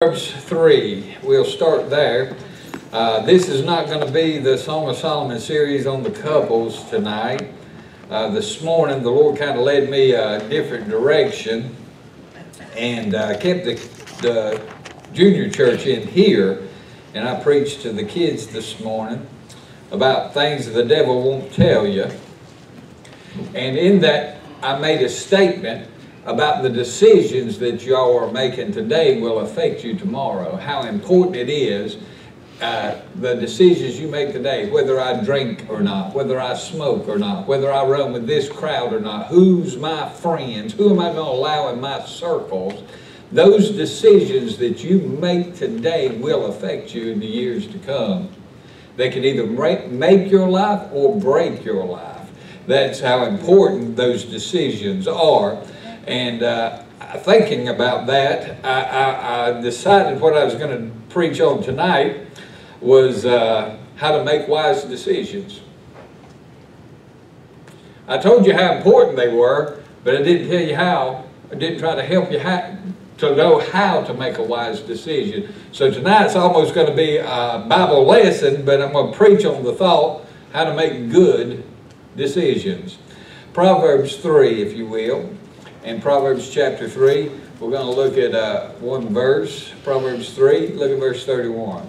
Proverbs 3, we'll start there. Uh, this is not going to be the Song of Solomon series on the couples tonight. Uh, this morning, the Lord kind of led me a different direction and uh, kept the, the junior church in here. And I preached to the kids this morning about things the devil won't tell you. And in that, I made a statement about the decisions that y'all are making today will affect you tomorrow. How important it is, uh, the decisions you make today, whether I drink or not, whether I smoke or not, whether I run with this crowd or not, who's my friends, who am I going to allow in my circles, those decisions that you make today will affect you in the years to come. They can either make your life or break your life. That's how important those decisions are. And uh, thinking about that, I, I, I, decided what I was going to preach on tonight was uh, how to make wise decisions. I told you how important they were, but I didn't tell you how. I didn't try to help you how, to know how to make a wise decision. So tonight's almost going to be a Bible lesson, but I'm going to preach on the thought how to make good decisions. Proverbs 3, if you will in Proverbs chapter 3. We're going to look at uh, one verse, Proverbs 3, look at verse 31.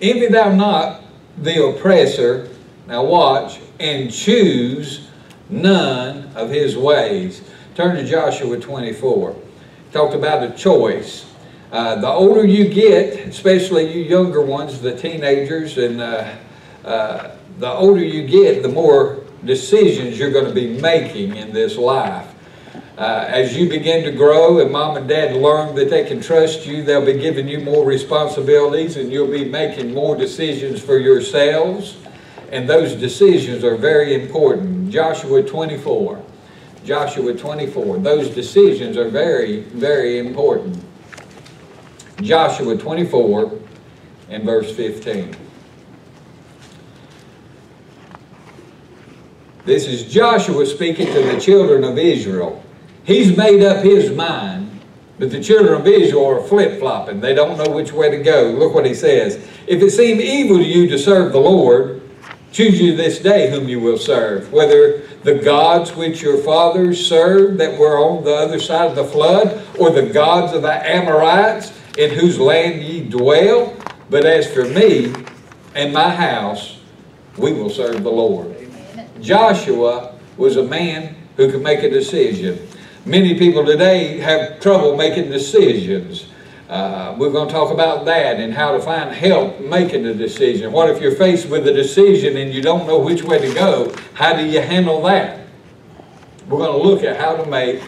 Envy thou not the oppressor, now watch, and choose none of his ways. Turn to Joshua 24. Talked about a choice. Uh, the older you get, especially you younger ones, the teenagers, and uh, uh, the older you get, the more decisions you're going to be making in this life. Uh, as you begin to grow and mom and dad learn that they can trust you, they'll be giving you more responsibilities and you'll be making more decisions for yourselves. And those decisions are very important. Joshua 24. Joshua 24. Those decisions are very, very important. Joshua 24 and verse 15. This is Joshua speaking to the children of Israel. He's made up his mind, but the children of Israel are flip-flopping. They don't know which way to go. Look what he says. If it seem evil to you to serve the Lord, choose you this day whom you will serve, whether the gods which your fathers served that were on the other side of the flood, or the gods of the Amorites in whose land ye dwell. But as for me and my house, we will serve the Lord. Joshua was a man who could make a decision. Many people today have trouble making decisions. Uh, we're going to talk about that and how to find help making a decision. What if you're faced with a decision and you don't know which way to go? How do you handle that? We're going to look at how to make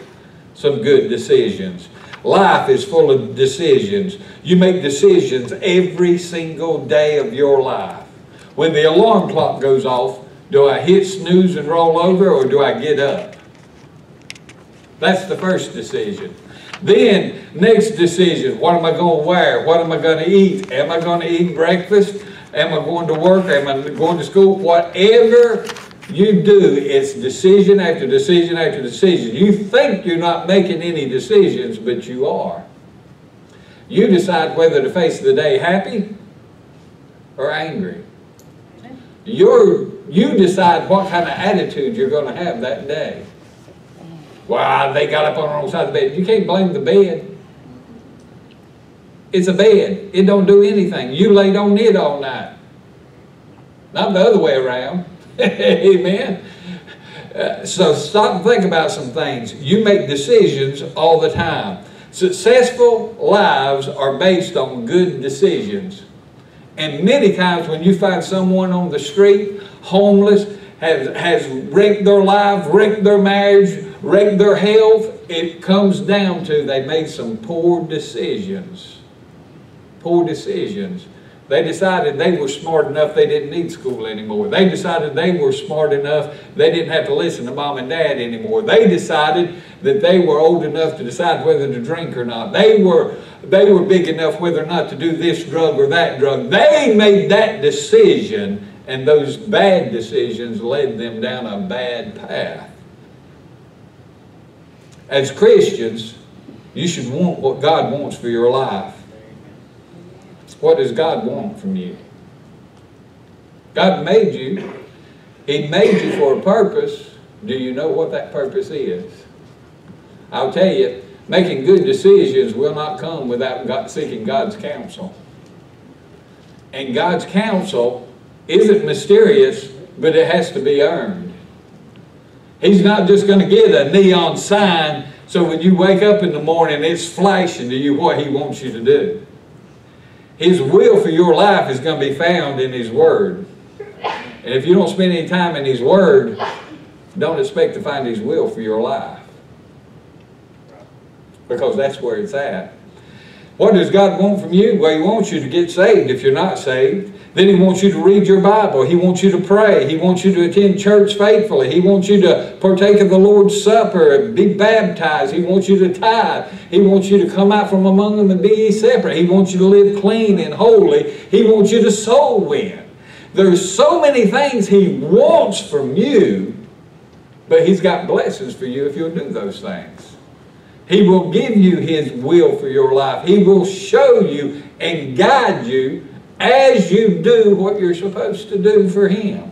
some good decisions. Life is full of decisions. You make decisions every single day of your life. When the alarm clock goes off, do I hit snooze and roll over or do I get up? That's the first decision. Then, next decision, what am I going to wear? What am I going to eat? Am I going to eat breakfast? Am I going to work? Am I going to school? Whatever you do, it's decision after decision after decision. You think you're not making any decisions, but you are. You decide whether to face the day happy or angry. You're you decide what kind of attitude you're going to have that day. Well, they got up on the wrong side of the bed. You can't blame the bed. It's a bed. It don't do anything. You laid on it all night. Not the other way around. Amen. Uh, so stop and think about some things. You make decisions all the time. Successful lives are based on good decisions. And many times when you find someone on the street homeless, has, has wrecked their life, wrecked their marriage, wrecked their health, it comes down to they made some poor decisions. Poor decisions. They decided they were smart enough they didn't need school anymore. They decided they were smart enough they didn't have to listen to mom and dad anymore. They decided that they were old enough to decide whether to drink or not. They were, they were big enough whether or not to do this drug or that drug. They made that decision and those bad decisions led them down a bad path. As Christians, you should want what God wants for your life. What does God want from you? God made you. He made you for a purpose. Do you know what that purpose is? I'll tell you, making good decisions will not come without God, seeking God's counsel. And God's counsel isn't mysterious, but it has to be earned. He's not just going to get a neon sign so when you wake up in the morning, it's flashing to you what He wants you to do. His will for your life is going to be found in His Word. And if you don't spend any time in His Word, don't expect to find His will for your life. Because that's where it's at. What does God want from you? Well, He wants you to get saved if you're not saved. Then He wants you to read your Bible. He wants you to pray. He wants you to attend church faithfully. He wants you to partake of the Lord's Supper, and be baptized. He wants you to tithe. He wants you to come out from among them and be separate. He wants you to live clean and holy. He wants you to soul win. There's so many things He wants from you, but He's got blessings for you if you'll do those things. He will give you His will for your life. He will show you and guide you as you do what you're supposed to do for Him.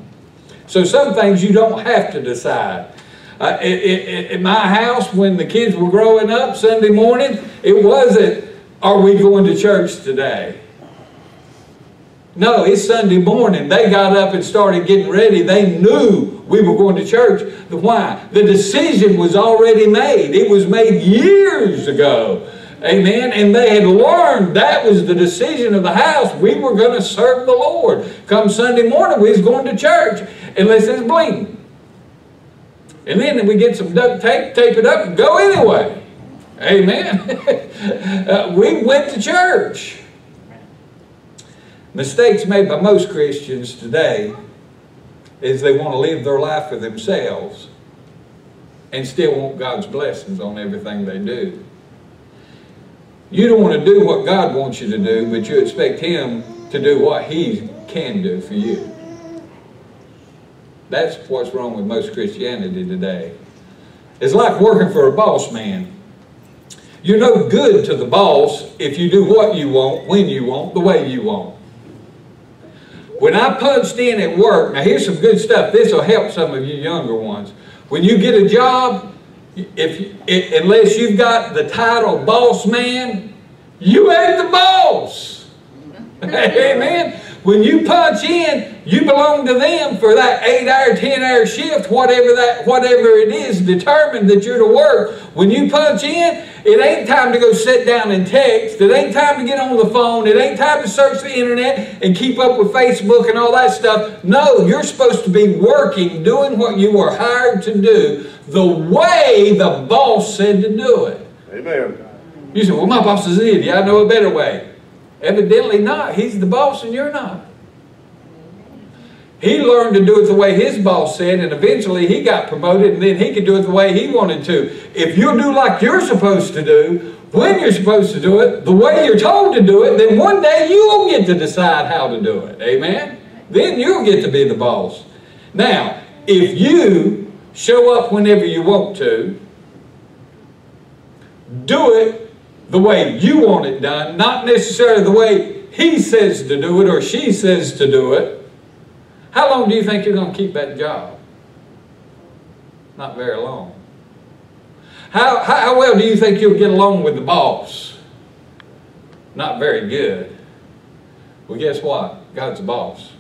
So some things you don't have to decide. Uh, in my house, when the kids were growing up Sunday morning, it wasn't, are we going to church today? No, it's Sunday morning. They got up and started getting ready. They knew we were going to church. Why? The decision was already made. It was made years ago. Amen. And they had learned that was the decision of the house. We were going to serve the Lord. Come Sunday morning, we was going to church unless it's bleeding. And then we get some duct tape, tape it up, and go anyway. Amen. uh, we went to church. Mistakes made by most Christians today is they want to live their life for themselves and still want God's blessings on everything they do. You don't want to do what God wants you to do, but you expect Him to do what He can do for you. That's what's wrong with most Christianity today. It's like working for a boss man. You're no good to the boss if you do what you want, when you want, the way you want. When I punched in at work, now here's some good stuff. This will help some of you younger ones. When you get a job, if, if unless you've got the title boss man, you ain't the boss. Amen. When you punch in, you belong to them for that eight hour, ten hour shift, whatever that, whatever it is determined that you're to work. When you punch in, it ain't time to go sit down and text. It ain't time to get on the phone. It ain't time to search the internet and keep up with Facebook and all that stuff. No, you're supposed to be working, doing what you were hired to do the way the boss said to do it. Amen. You say, well, my boss is an idiot. I know a better way. Evidently not. He's the boss and you're not. He learned to do it the way his boss said, and eventually he got promoted, and then he could do it the way he wanted to. If you do like you're supposed to do, when you're supposed to do it, the way you're told to do it, then one day you'll get to decide how to do it. Amen? Then you'll get to be the boss. Now, if you show up whenever you want to, do it the way you want it done, not necessarily the way he says to do it or she says to do it, how long do you think you're going to keep that job? Not very long. How, how well do you think you'll get along with the boss? Not very good. Well, guess what? God's the boss.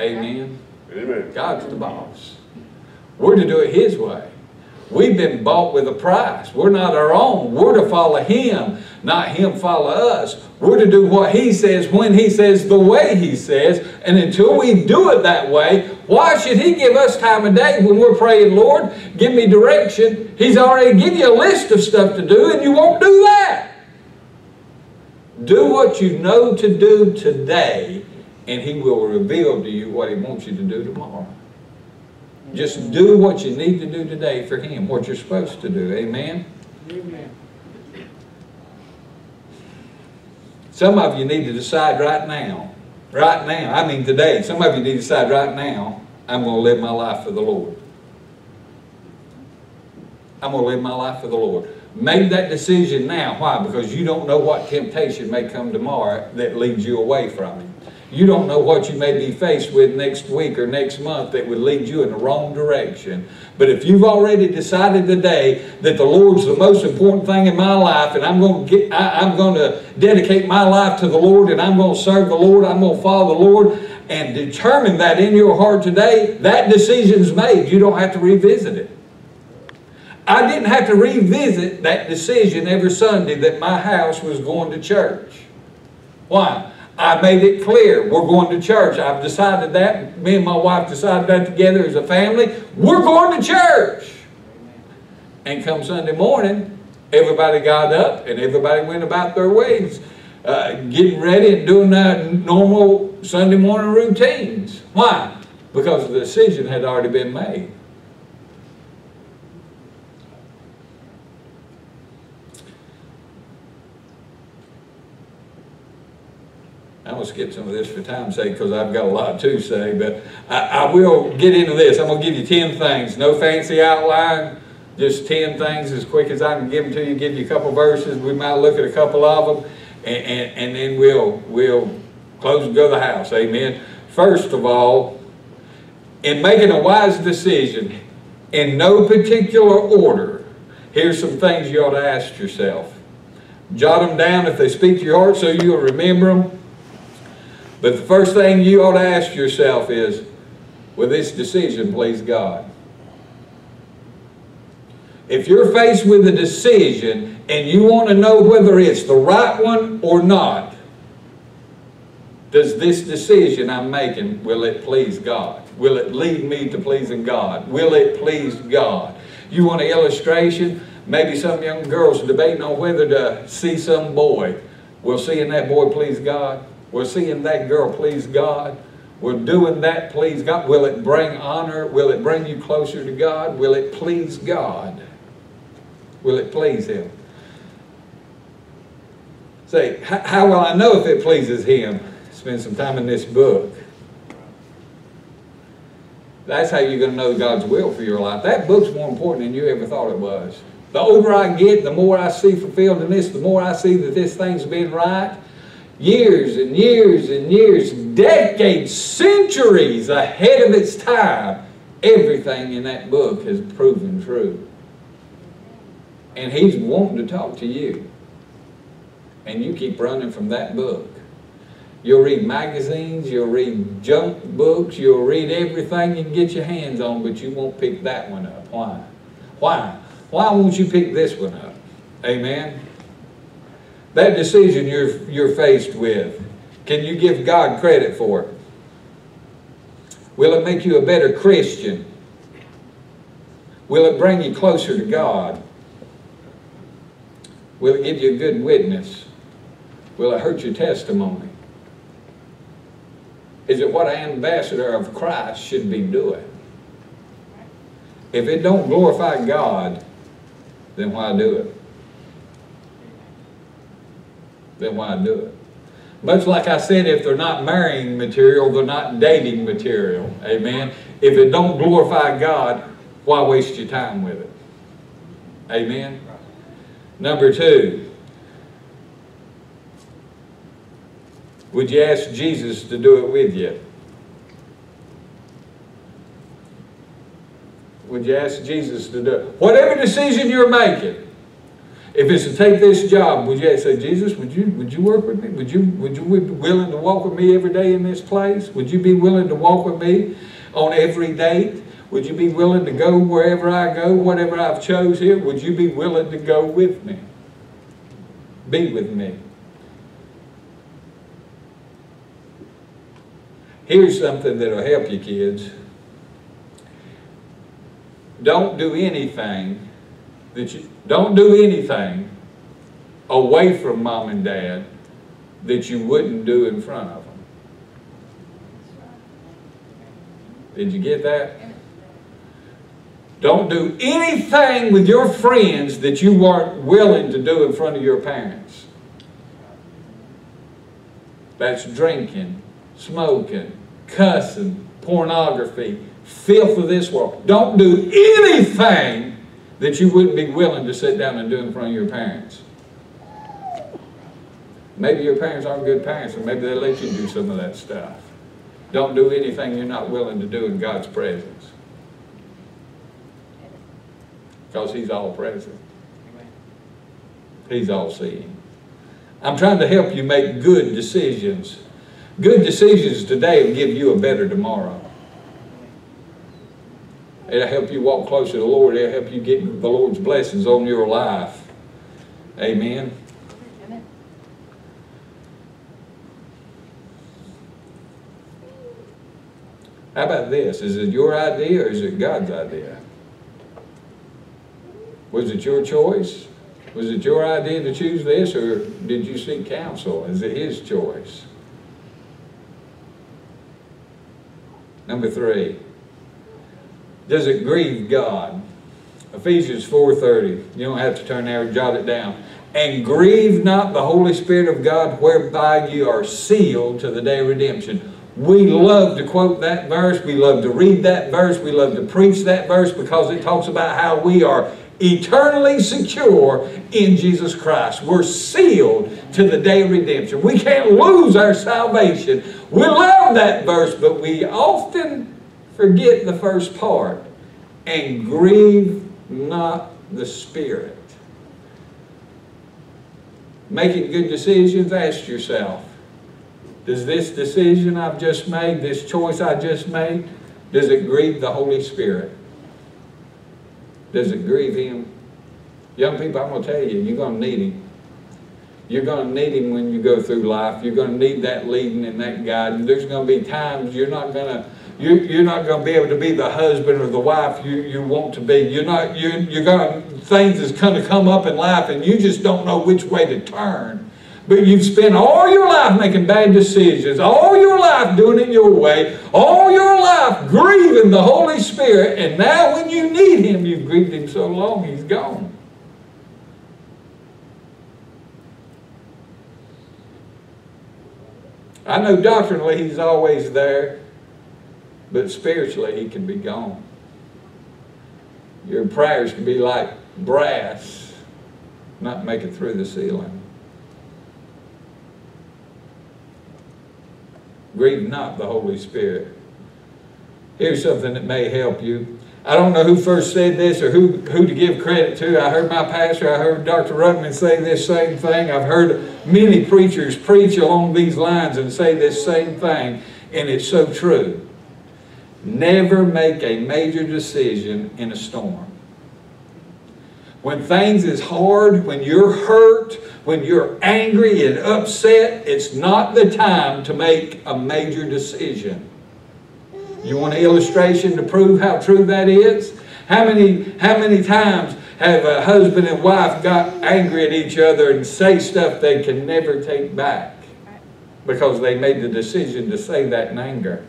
Amen. Amen. God's the boss. We're to do it His way. We've been bought with a price. We're not our own. We're to follow Him, not Him follow us. We're to do what He says, when He says, the way He says. And until we do it that way, why should He give us time of day when we're praying, Lord, give me direction? He's already given you a list of stuff to do, and you won't do that. Do what you know to do today, and He will reveal to you what He wants you to do tomorrow. Just do what you need to do today for Him, what you're supposed to do. Amen? Amen. Some of you need to decide right now. Right now. I mean today. Some of you need to decide right now, I'm going to live my life for the Lord. I'm going to live my life for the Lord. Make that decision now. Why? Because you don't know what temptation may come tomorrow that leads you away from Him. You don't know what you may be faced with next week or next month that would lead you in the wrong direction. But if you've already decided today that the Lord's the most important thing in my life, and I'm going to get, I, I'm going to dedicate my life to the Lord, and I'm going to serve the Lord, I'm going to follow the Lord, and determine that in your heart today, that decision's made. You don't have to revisit it. I didn't have to revisit that decision every Sunday that my house was going to church. Why? I made it clear we're going to church. I've decided that. Me and my wife decided that together as a family. We're going to church. And come Sunday morning, everybody got up and everybody went about their ways, uh, getting ready and doing their normal Sunday morning routines. Why? Because the decision had already been made. I'm going to skip some of this for time's sake because I've got a lot to say, but I, I, will get into this. I'm going to give you 10 things. No fancy outline, just 10 things as quick as I can give them to you, give you a couple verses. We might look at a couple of them, and, and, and then we'll, we'll close and go to the house. Amen. First of all, in making a wise decision, in no particular order, here's some things you ought to ask yourself. Jot them down if they speak to your heart so you'll remember them. But the first thing you ought to ask yourself is, will this decision please God? If you're faced with a decision and you want to know whether it's the right one or not, does this decision I'm making, will it please God? Will it lead me to pleasing God? Will it please God? You want an illustration? Maybe some young girls debating on whether to see some boy. Will seeing that boy please God? We're seeing that girl please God. We're doing that please God. Will it bring honor? Will it bring you closer to God? Will it please God? Will it please Him? Say, how will I know if it pleases Him? Spend some time in this book. That's how you're going to know God's will for your life. That book's more important than you ever thought it was. The older I get, the more I see fulfilled in this, the more I see that this thing's been right, years and years and years, decades, centuries ahead of its time, everything in that book has proven true. And he's wanting to talk to you. And you keep running from that book. You'll read magazines, you'll read junk books, you'll read everything you can get your hands on, but you won't pick that one up. Why? Why? Why won't you pick this one up? Amen? That decision you're, you're faced with, can you give God credit for it? Will it make you a better Christian? Will it bring you closer to God? Will it give you a good witness? Will it hurt your testimony? Is it what an ambassador of Christ should be doing? If it don't glorify God, then why do it? Then why do it? Much like I said, if they're not marrying material, they're not dating material. Amen. If it don't glorify God, why waste your time with it? Amen. Number two, would you ask Jesus to do it with you? Would you ask Jesus to do it? Whatever decision you're making, if it's to take this job, would you say, Jesus, would you would you work with me? Would you would you be willing to walk with me every day in this place? Would you be willing to walk with me on every date? Would you be willing to go wherever I go, whatever I've chose here? Would you be willing to go with me? Be with me. Here's something that'll help you kids. Don't do anything that you don't do anything away from mom and dad that you wouldn't do in front of them. Did you get that? Don't do anything with your friends that you weren't willing to do in front of your parents. That's drinking, smoking, cussing, pornography, filth of this world. Don't do anything that you wouldn't be willing to sit down and do in front of your parents? Maybe your parents aren't good parents, and maybe they let you do some of that stuff. Don't do anything you're not willing to do in God's presence. Because He's all present. He's all seeing. I'm trying to help you make good decisions. Good decisions today will give you a better tomorrow. It'll help you walk closer to the Lord. It'll help you get the Lord's blessings on your life. Amen. How about this? Is it your idea or is it God's idea? Was it your choice? Was it your idea to choose this or did you seek counsel? Is it his choice? Number three, does it grieve God? Ephesians 4.30. You don't have to turn there, jot it down. And grieve not the Holy Spirit of God, whereby you are sealed to the day of redemption. We love to quote that verse. We love to read that verse. We love to preach that verse because it talks about how we are eternally secure in Jesus Christ. We're sealed to the day of redemption. We can't lose our salvation. We love that verse, but we often forget the first part and grieve not the Spirit. Making good decisions, ask yourself, does this decision I've just made, this choice I just made, does it grieve the Holy Spirit? Does it grieve Him? Young people, I'm going to tell you, you're going to need Him. You're going to need Him when you go through life. You're going to need that leading and that guiding. There's going to be times you're not going to you, you're not going to be able to be the husband or the wife you, you want to be. You're not, you, you're going things is going to come up in life and you just don't know which way to turn. But you've spent all your life making bad decisions, all your life doing it your way, all your life grieving the Holy Spirit, and now when you need Him, you've grieved Him so long, He's gone. I know doctrinally He's always there. But spiritually, he can be gone. Your prayers can be like brass, not make it through the ceiling. Grieve not the Holy Spirit. Here's something that may help you. I don't know who first said this or who, who to give credit to. I heard my pastor, I heard Dr. Ruckman say this same thing. I've heard many preachers preach along these lines and say this same thing, and it's so true. Never make a major decision in a storm. When things is hard, when you're hurt, when you're angry and upset, it's not the time to make a major decision. You want an illustration to prove how true that is? How many, how many times have a husband and wife got angry at each other and say stuff they can never take back because they made the decision to say that in anger?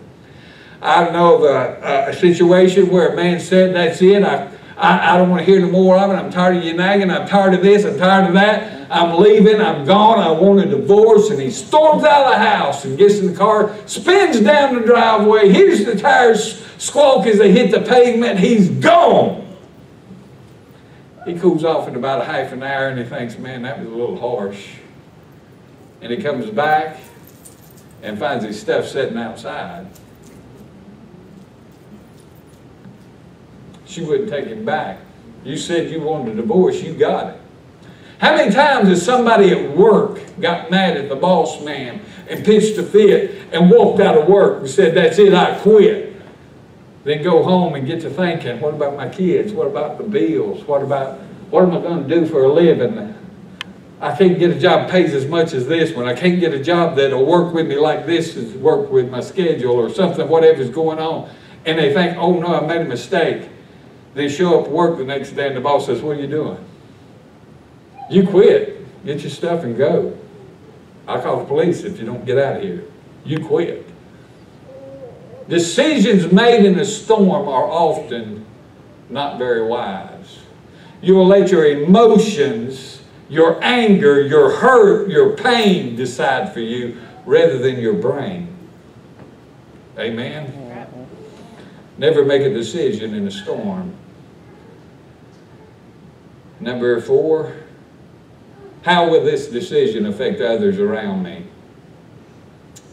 I know of a, a, situation where a man said, that's it, I, I, I don't want to hear no more of it, I'm tired of you nagging, I'm tired of this, I'm tired of that, I'm leaving, I'm gone, I want a divorce, and he storms out of the house and gets in the car, spins down the driveway, hears the tires squawk as they hit the pavement, he's gone. He cools off in about a half an hour and he thinks, man, that was a little harsh. And he comes back and finds his stuff sitting outside. She wouldn't take it back. You said you wanted a divorce, you got it. How many times has somebody at work got mad at the boss man and pitched a fit and walked out of work and said, that's it, I quit. Then go home and get to thinking, what about my kids? What about the bills? What about, what am I going to do for a living? I can't get a job that pays as much as this one. I can't get a job that'll work with me like this is work with my schedule or something, whatever's going on. And they think, oh no, I made a mistake. They show up work the next day and the boss says, what are you doing? You quit. Get your stuff and go. I'll call the police if you don't get out of here. You quit. Decisions made in a storm are often not very wise. You will let your emotions, your anger, your hurt, your pain decide for you rather than your brain. Amen? Never make a decision in a storm. Number four, how will this decision affect others around me?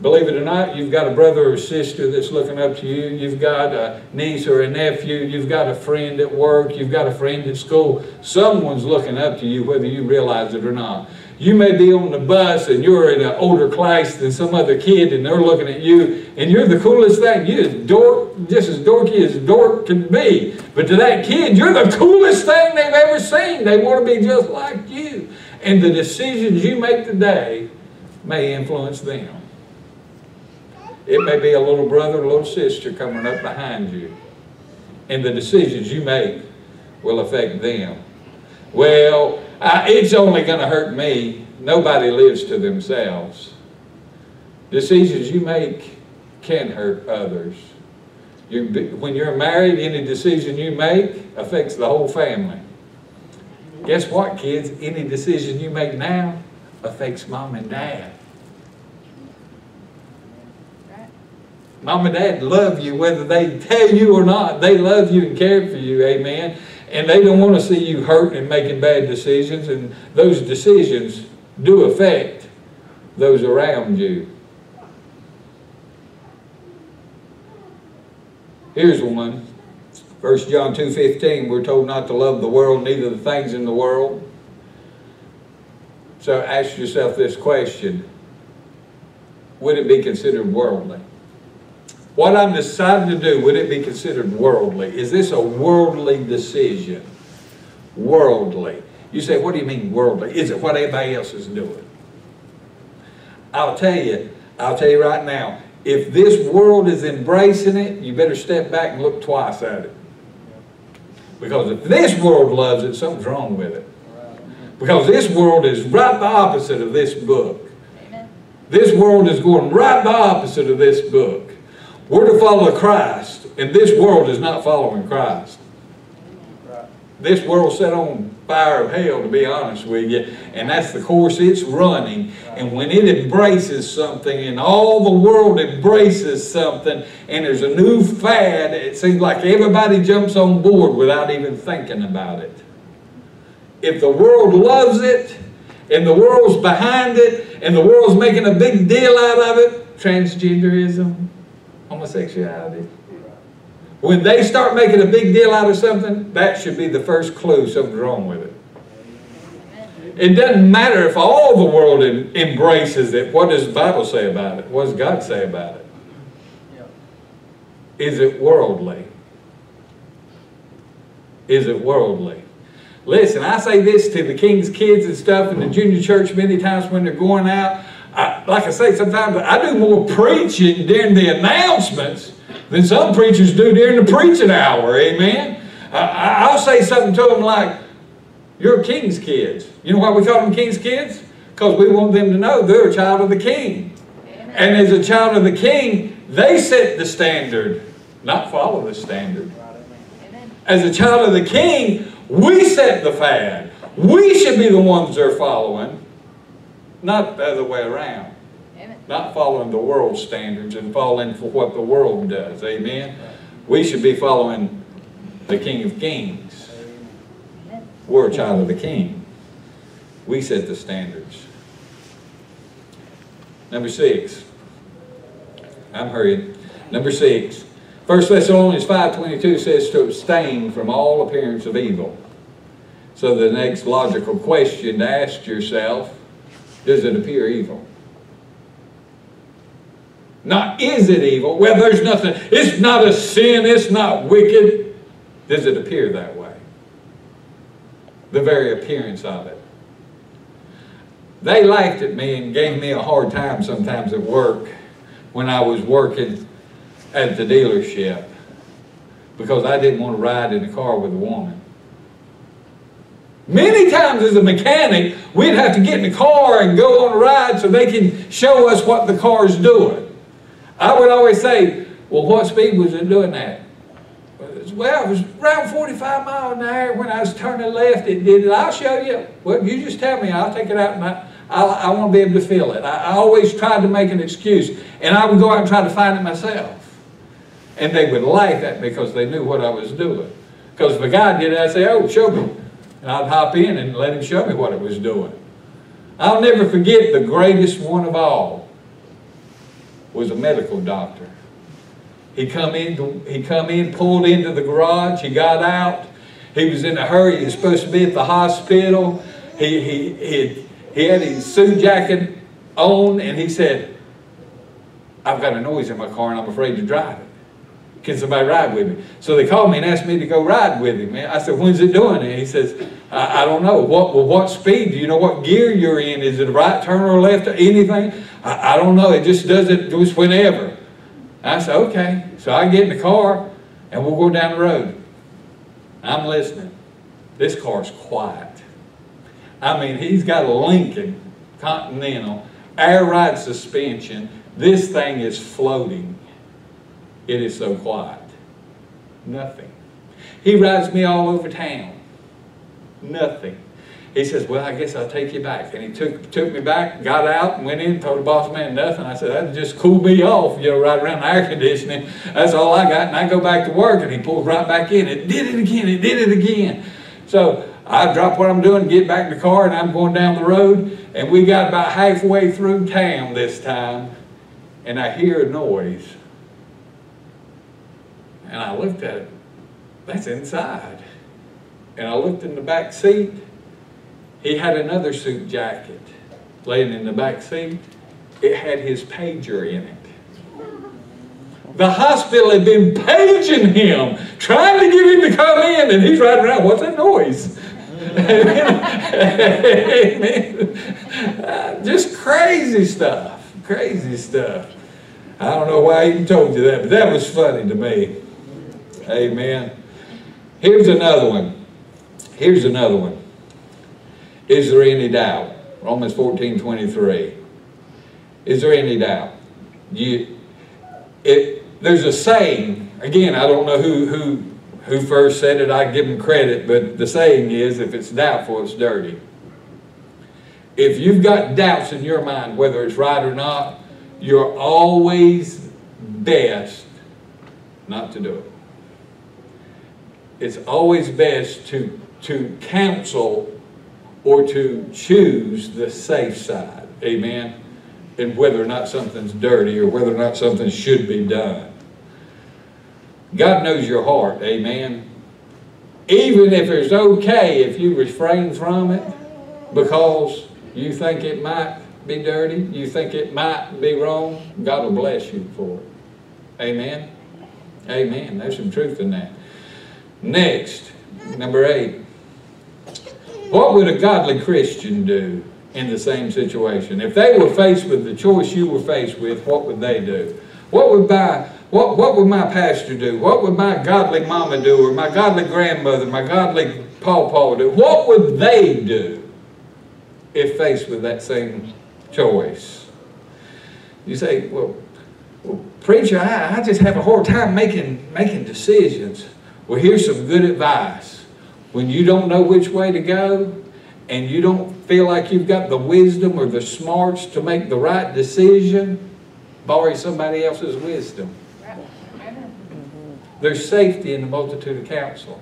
Believe it or not, you've got a brother or sister that's looking up to you. You've got a niece or a nephew. You've got a friend at work. You've got a friend at school. Someone's looking up to you, whether you realize it or not. You may be on the bus and you're in an older class than some other kid and they're looking at you and you're the coolest thing. You're dork, just as dorky as dork can be. But to that kid, you're the coolest thing they've ever seen. They want to be just like you. And the decisions you make today may influence them. It may be a little brother, a little sister coming up behind you. And the decisions you make will affect them. Well, I, it's only going to hurt me. Nobody lives to themselves. Decisions you make can hurt others. You, when you're married, any decision you make affects the whole family. Guess what, kids? Any decision you make now affects mom and dad. Mom and dad love you whether they tell you or not. They love you and care for you, amen. And they don't want to see you hurt and making bad decisions, and those decisions do affect those around you. Here's one. 1 John 2.15, we're told not to love the world, neither the things in the world. So ask yourself this question. Would it be considered worldly? What I'm deciding to do, would it be considered worldly? Is this a worldly decision? Worldly. You say, what do you mean worldly? Is it what everybody else is doing? I'll tell you, I'll tell you right now, if this world is embracing it, you better step back and look twice at it. Because if this world loves it, something's wrong with it. Because this world is right the opposite of this book. This world is going right the opposite of this book. We're to follow Christ, and this world is not following Christ. This world set on fire of hell, to be honest with you, and that's the course it's running. And when it embraces something, and all the world embraces something, and there's a new fad, it seems like everybody jumps on board without even thinking about it. If the world loves it, and the world's behind it, and the world's making a big deal out of it, transgenderism, homosexuality. When they start making a big deal out of something, that should be the first clue something's wrong with it. It doesn't matter if all the world embraces it. What does the Bible say about it? What does God say about it? Is it worldly? Is it worldly? Listen, I say this to the king's kids and stuff in the junior church many times when they're going out. I, like I say, sometimes I do more preaching during the announcements than some preachers do during the preaching hour. Amen. I, I'll say something to them like, "You're king's kids." You know why we call them king's kids? Because we want them to know they're a child of the king. Amen. And as a child of the king, they set the standard, not follow the standard. Amen. As a child of the king, we set the fad. We should be the ones they're following. Not the other way around. Amen. Not following the world standards and falling for what the world does. Amen. We should be following the King of Kings. We're a child of the King. We set the standards. Number six. I'm hurrying. Number six. 1 Thessalonians 5.22 says to abstain from all appearance of evil. So the next logical question to ask yourself does it appear evil? Not is it evil? Well, there's nothing. It's not a sin. It's not wicked. Does it appear that way? The very appearance of it. They laughed at me and gave me a hard time sometimes at work when I was working at the dealership because I didn't want to ride in a car with a woman. Many times as a mechanic, we'd have to get in the car and go on a ride so they can show us what the car's doing. I would always say, well, what speed was it doing that? Well, it was around 45 miles an hour. When I was turning left, it did it. I'll show you. Well, you just tell me. I'll take it out and I, I, I want to be able to feel it. I, I always tried to make an excuse. And I would go out and try to find it myself. And they would laugh at me because they knew what I was doing. Because if a guy did it, I'd say, oh, show me. And I'd hop in and let him show me what it was doing. I'll never forget the greatest one of all was a medical doctor. He come in, he come in, pulled into the garage, he got out, he was in a hurry, he was supposed to be at the hospital. He, he, he, he had his suit jacket on and he said, I've got a noise in my car and I'm afraid to drive it. Can somebody ride with me? So they called me and asked me to go ride with him. I said, when's it doing And He says, I, I don't know. What, well, what speed? Do you know what gear you're in? Is it a right turn or left or anything? I, I don't know. It just does it just whenever. I said, okay. So I get in the car and we'll go down the road. I'm listening. This car's quiet. I mean, he's got a Lincoln Continental air ride suspension. This thing is floating. It is so quiet. Nothing. He rides me all over town. Nothing. He says, well, I guess I'll take you back. And he took, took me back, got out, went in, told the boss man nothing. I said, that just cooled me off, you know, right around the air conditioning. That's all I got. And I go back to work, and he pulls right back in. It did it again. It did it again. So I drop what I'm doing, get back in the car, and I'm going down the road. And we got about halfway through town this time, and I hear a noise. And I looked at it. That's inside. And I looked in the back seat. He had another suit jacket laying in the back seat. It had his pager in it. The hospital had been paging him, trying to get him to come in, and he's riding around. What's that noise? Amen. Just crazy stuff. Crazy stuff. I don't know why I even told you that, but that was funny to me. Amen. Here's another one. Here's another one. Is there any doubt? Romans 14, 23. Is there any doubt? You, it, there's a saying, again, I don't know who, who, who first said it, I give them credit, but the saying is, if it's doubtful, it's dirty. If you've got doubts in your mind, whether it's right or not, you're always best not to do it it's always best to, to counsel or to choose the safe side. Amen. And whether or not something's dirty or whether or not something should be done. God knows your heart. Amen. Even if it's okay if you refrain from it because you think it might be dirty, you think it might be wrong, God will bless you for it. Amen. Amen. There's some truth in that. Next, number eight. What would a godly Christian do in the same situation? If they were faced with the choice you were faced with, what would they do? What would my what, what would my pastor do? What would my godly mama do? Or my godly grandmother, my godly pawpaw do? What would they do if faced with that same choice? You say, well, well preacher, I, I just have a hard time making, making decisions. Well, here's some good advice. When you don't know which way to go and you don't feel like you've got the wisdom or the smarts to make the right decision, borrow somebody else's wisdom. There's safety in the multitude of counsel.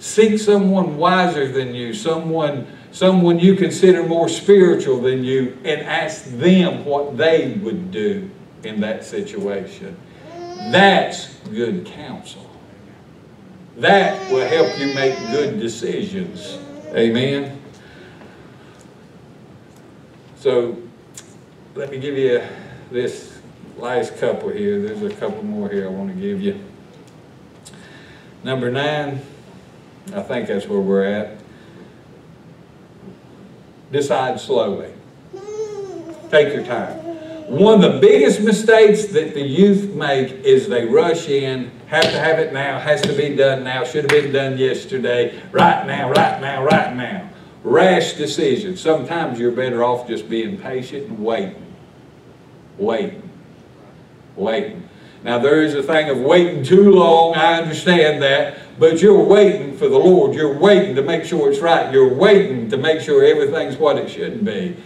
Seek someone wiser than you, someone, someone you consider more spiritual than you, and ask them what they would do in that situation. That's good counsel. That will help you make good decisions. Amen. So let me give you this last couple here. There's a couple more here I want to give you. Number nine, I think that's where we're at. Decide slowly. Take your time. One of the biggest mistakes that the youth make is they rush in, have to have it now, has to be done now, should have been done yesterday, right now, right now, right now. Rash decisions. Sometimes you're better off just being patient and waiting. Waiting. Waiting. Now there is a thing of waiting too long, I understand that, but you're waiting for the Lord. You're waiting to make sure it's right. You're waiting to make sure everything's what it should be.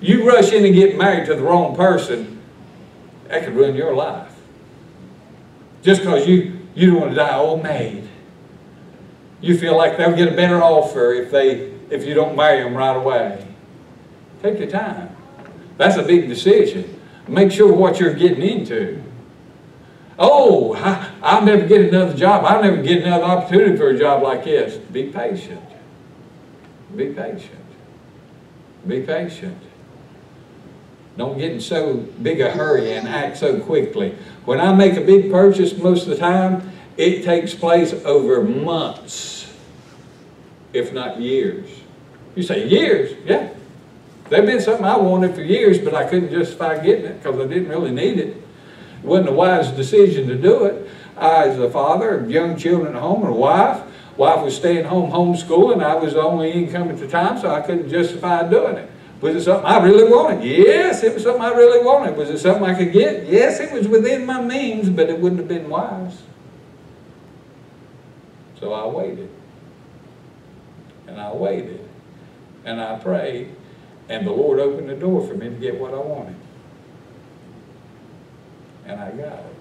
You rush in and get married to the wrong person, that could ruin your life. Just because you, you don't want to die old maid. You feel like they'll get a better offer if they, if you don't marry them right away. Take your time. That's a big decision. Make sure what you're getting into. Oh, I, I'll never get another job. I'll never get another opportunity for a job like this. Be patient. Be patient. Be patient. Don't get in so big a hurry and act so quickly. When I make a big purchase, most of the time, it takes place over months, if not years. You say, years? Yeah. There'd been something I wanted for years, but I couldn't justify getting it because I didn't really need it. It wasn't a wise decision to do it. I, as a father of young children at home and a wife, wife was staying home homeschooling. I was the only income at the time, so I couldn't justify doing it. Was it something I really wanted? Yes, it was something I really wanted. Was it something I could get? Yes, it was within my means, but it wouldn't have been wise. So I waited. And I waited. And I prayed. And the Lord opened the door for me to get what I wanted. And I got it.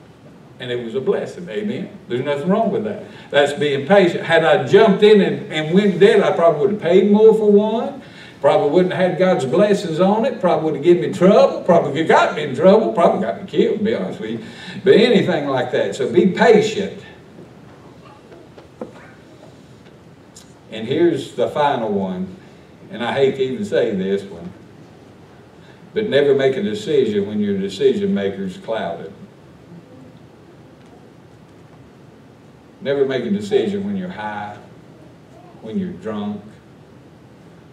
And it was a blessing. Amen. There's nothing wrong with that. That's being patient. Had I jumped in and, and went dead, I probably would have paid more for one. Probably wouldn't have had God's blessings on it. Probably would have given me trouble. Probably could have got me in trouble. Probably got me killed, to be honest with you. But anything like that. So be patient. And here's the final one. And I hate to even say this one. But never make a decision when your decision maker is clouded. Never make a decision when you're high, when you're drunk,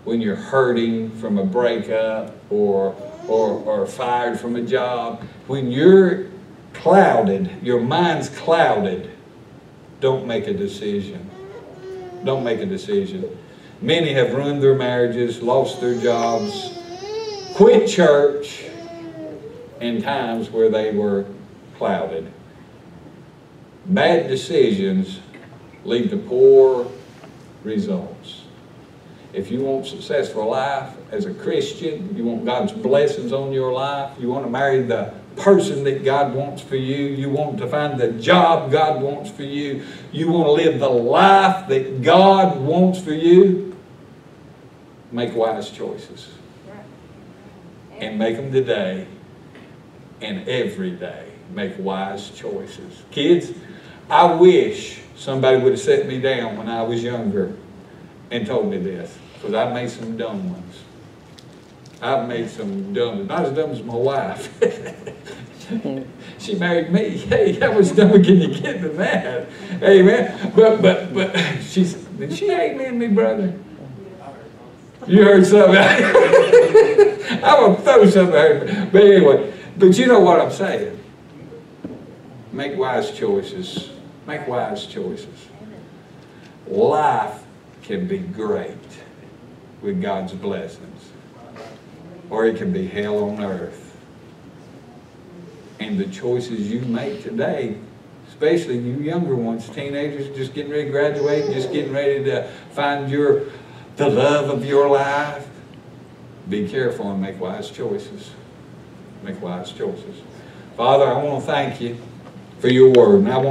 when you're hurting from a breakup or, or, or fired from a job. When you're clouded, your mind's clouded, don't make a decision. Don't make a decision. Many have ruined their marriages, lost their jobs, quit church in times where they were clouded. Bad decisions lead to poor results. If you want successful life as a Christian, you want God's blessings on your life, you want to marry the person that God wants for you, you want to find the job God wants for you, you want to live the life that God wants for you, make wise choices. And make them today and every day. Make wise choices. Kids, I wish somebody would have set me down when I was younger and told me this, because I made some dumb ones. I've made some dumb, not as dumb as my wife. she married me. Hey, how much dumber can you get than that? Amen. But but but she's did she amen me, brother? You heard something. I'm gonna throw something at her. But anyway, but you know what I'm saying. Make wise choices. Make wise choices. Life can be great with God's blessings, or it can be hell on earth. And the choices you make today, especially you younger ones, teenagers just getting ready to graduate, just getting ready to find your the love of your life, be careful and make wise choices. Make wise choices. Father, I want to thank you for your word. And I want